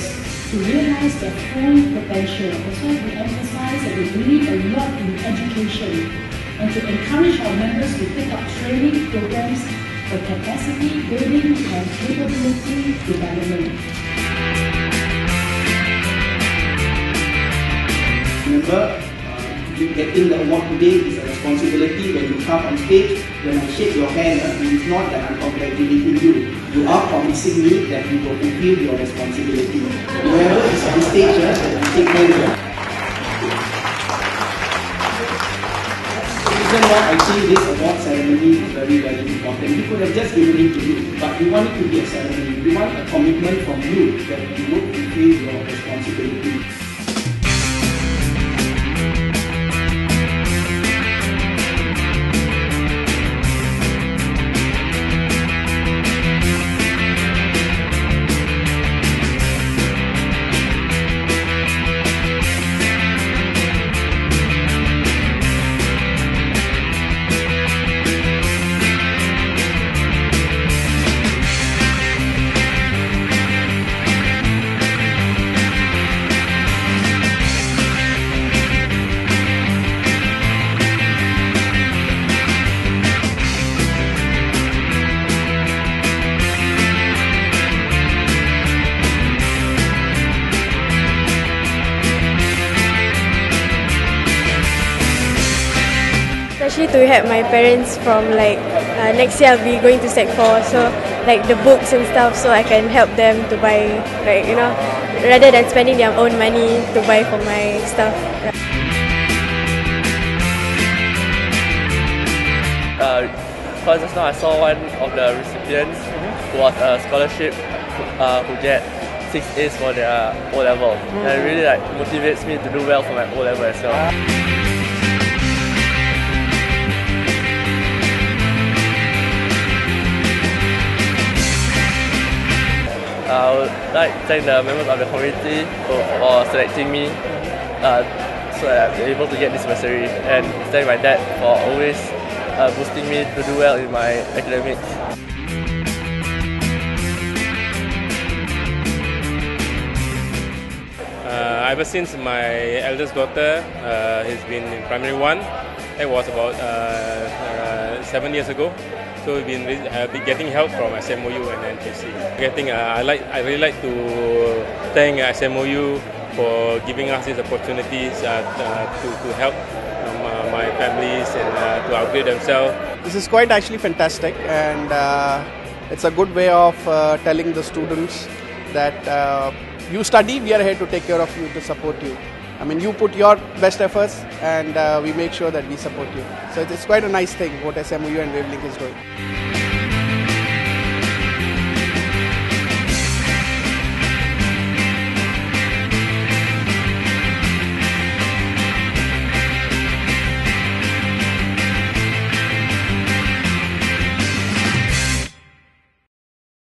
to realize their full potential. That's why we emphasize that we believe a lot in education and to encourage our members to take up training programs for capacity building and capability development. Remember, getting the award today is a responsibility when you come on stage. When I shake your hand, uh, it is not that I'm congratulating you. You are promising me that you will fulfill your responsibility. Whoever is on stage, uh, take. Uh. reason why I think this award ceremony is very, very important. We could have just given it to you, but we want it to be a ceremony. We want a commitment from you that you will fulfill your responsibility. Especially to help my parents from like uh, next year I'll be going to Sec 4 so like the books and stuff so I can help them to buy like you know rather than spending their own money to buy for my stuff. Uh, because just now I saw one of the recipients who was a scholarship uh, who get six A's for their O level. And it really like motivates me to do well for my O level as well. Like thank the members of the community for, for selecting me uh, so that I'm able to get this bursary and thank my dad for always uh, boosting me to do well in my academics. Uh, ever since my eldest daughter uh, has been in primary one, it was about uh seven years ago. So we've been, uh, getting help from SMOU and NTC. Getting, uh, I like, I really like to thank uh, SMOU for giving us these opportunities uh, uh, to, to help um, my families and to upgrade themselves. This is quite actually fantastic and it's a good way of telling the students that you study, we are here to take care of you, to support you. I mean, you put your best efforts and uh, we make sure that we support you. So it's quite a nice thing what SMU and Wavelink is doing.